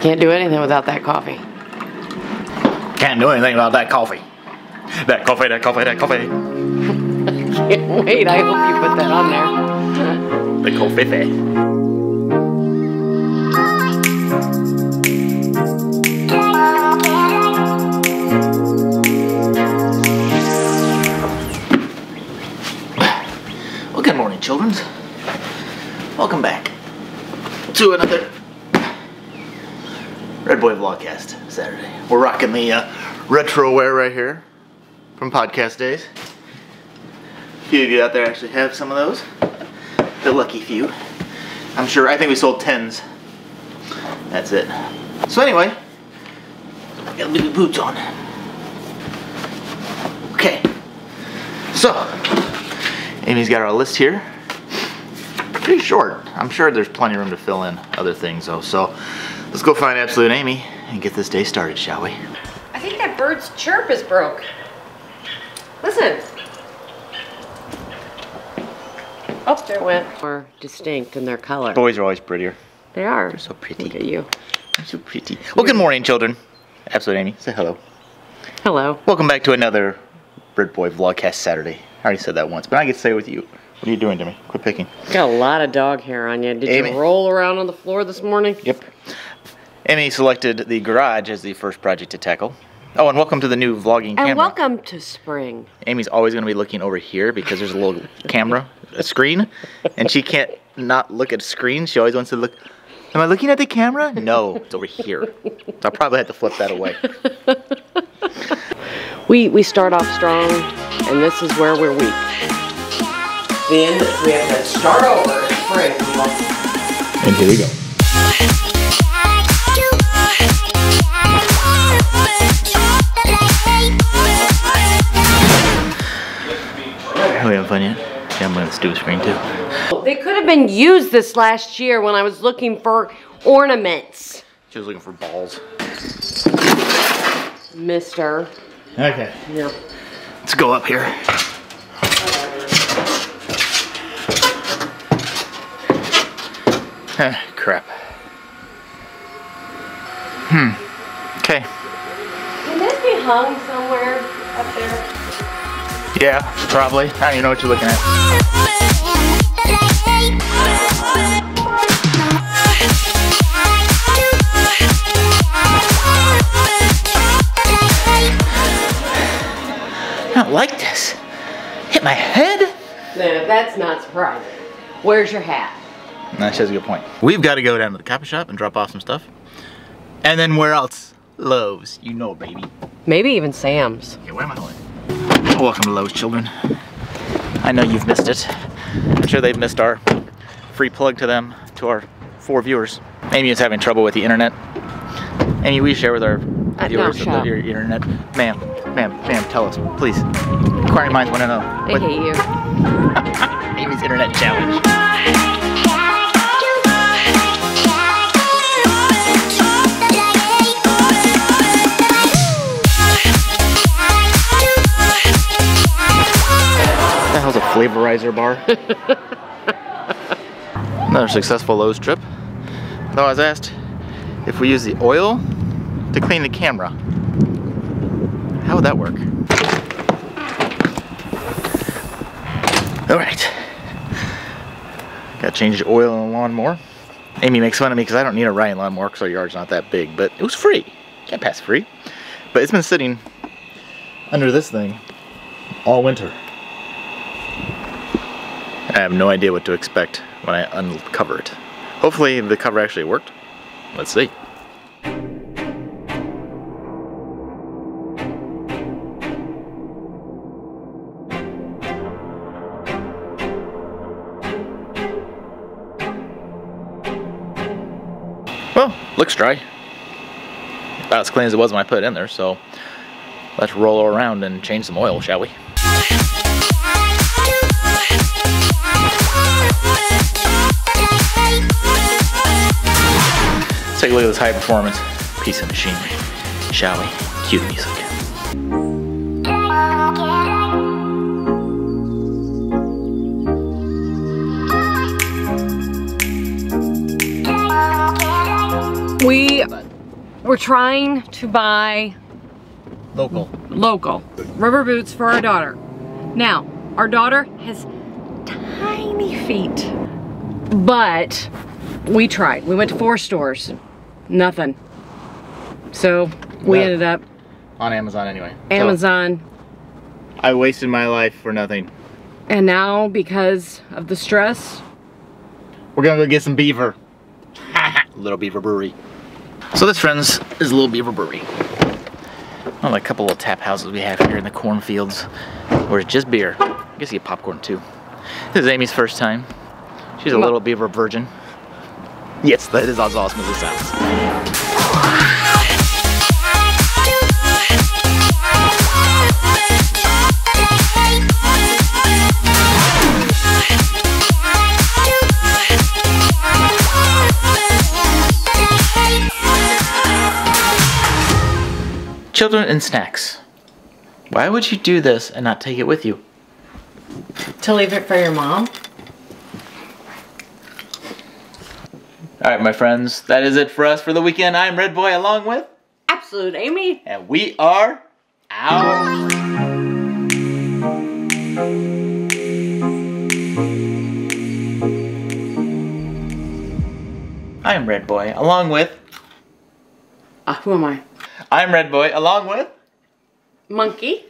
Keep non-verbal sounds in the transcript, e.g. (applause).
can't do anything without that coffee. Can't do anything about that coffee. That coffee, that coffee, that coffee. (laughs) Can't wait. I hope you put that on there. (laughs) The coffee. Well, good morning, children. Welcome back to another Red Boy Vlogcast Saturday. We're rocking the uh, retro wear right here from podcast days. A few of you out there actually have some of those. The lucky few. I'm sure, I think we sold tens. That's it. So anyway, got the boots on. Okay. So, Amy's got our list here. Pretty short. I'm sure there's plenty of room to fill in other things though. So, let's go find Absolute Amy and get this day started, shall we? I think that bird's chirp is broke. Listen. Oh, there it went. More distinct in their color. Boys are always prettier. They are. They're so pretty. Look at you. They're so pretty. Well, good morning, children. Absolute Amy, say hello. Hello. Welcome back to another Red Boy Vlogcast Saturday. I already said that once, but I get to say it with you. What are you doing to me? Quit picking. Got a lot of dog hair on you. Did Amy. you roll around on the floor this morning? Yep. Amy selected the garage as the first project to tackle. Oh, and welcome to the new vlogging camera. And welcome to spring. Amy's always going to be looking over here because there's a little camera, a screen, and she can't not look at a screen. She always wants to look. Am I looking at the camera? No, it's over here. So I'll probably have to flip that away. (laughs) We we start off strong, and this is where we're weak. The end. We have to start over in spring. And here we go. Are we having fun yet? Yeah, I'm going to do a screen too. They could have been used this last year when I was looking for ornaments, She was looking for balls. Mister. Okay. Yeah. Let's go up here. (laughs) crap. Hmm. Okay. Can this be hung somewhere up there? Yeah, probably. I don't even know what you're looking at. I don't like this. Hit my head? No, that's not surprising. Where's your hat? No, she has a good point. We've got to go down to the copy shop and drop off some stuff. And then where else? Lowe's. You know, baby. Maybe even Sam's. Okay, where am I going? Welcome to Lowe's, children. I know you've missed it. I'm sure they've missed our free plug to them, to our four viewers. Amy is having trouble with the internet. Amy, we share with our no, viewers shut the, your internet? Ma'am, ma'am, ma'am, tell us, please. Inquiring minds want to know. I What- hate you. (laughs) Amy's internet challenge. Flavorizer bar. (laughs) Another successful Lowe's trip. So I was asked if we use the oil to clean the camera. How would that work? All right. Got to change the oil in the lawnmower. Amy makes fun of me because I don't need a riding lawnmower because our yard's not that big, but it was free. Can't pass free. But it's been sitting under this thing all winter. I have no idea what to expect when I uncover it. Hopefully the cover actually worked. Let's see. Well, looks dry. About as clean as it was when I put it in there, so let's roll around and change some oil, shall we? Let's take a look at this high performance piece of machinery, shall we? Cue the music. We we're trying to buy Local. local rubber boots for our daughter. Now, our daughter has tiny feet, but we tried. We went to four stores, nothing. So we ended up On Amazon anyway. So, Amazon, I wasted my life for nothing. and now because of the stress, We're gonna go get some beaver. (laughs) Little Beaver Brewery. So this, friends, is Little Beaver Brewery. One of the couple of tap houses we have here in the cornfields, where it's just beer. I guess you get popcorn too. This is Amy's first time. She's a little beaver virgin. Yes, that is as awesome as it sounds. Children and snacks. Why would you do this and not take it with you? to leave it for your mom. All right, my friends, that is it for us for the weekend. I'm Red Boy along with, Absolute Amy. and we are out. I'm Red Boy along with, Uh, who am I? I'm Red Boy along with, Monkey.